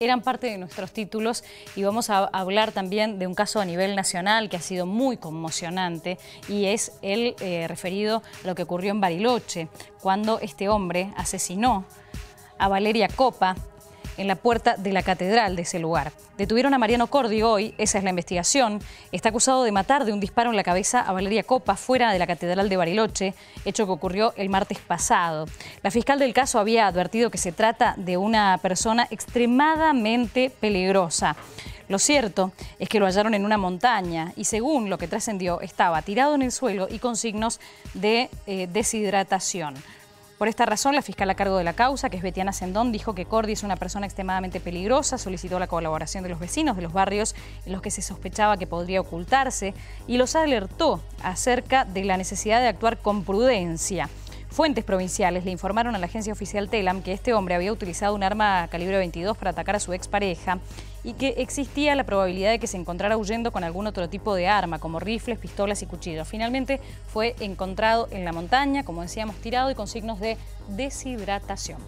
eran parte de nuestros títulos y vamos a hablar también de un caso a nivel nacional que ha sido muy conmocionante y es el eh, referido a lo que ocurrió en Bariloche, cuando este hombre asesinó a Valeria Copa, en la puerta de la catedral de ese lugar. Detuvieron a Mariano Cordi hoy, esa es la investigación. Está acusado de matar de un disparo en la cabeza a Valeria Copa fuera de la catedral de Bariloche, hecho que ocurrió el martes pasado. La fiscal del caso había advertido que se trata de una persona extremadamente peligrosa. Lo cierto es que lo hallaron en una montaña y según lo que trascendió estaba tirado en el suelo y con signos de eh, deshidratación. Por esta razón, la fiscal a cargo de la causa, que es Betiana Sendón, dijo que Cordi es una persona extremadamente peligrosa, solicitó la colaboración de los vecinos de los barrios en los que se sospechaba que podría ocultarse y los alertó acerca de la necesidad de actuar con prudencia. Fuentes provinciales le informaron a la agencia oficial Telam que este hombre había utilizado un arma calibre 22 para atacar a su expareja y que existía la probabilidad de que se encontrara huyendo con algún otro tipo de arma, como rifles, pistolas y cuchillos. Finalmente fue encontrado en la montaña, como decíamos, tirado y con signos de deshidratación.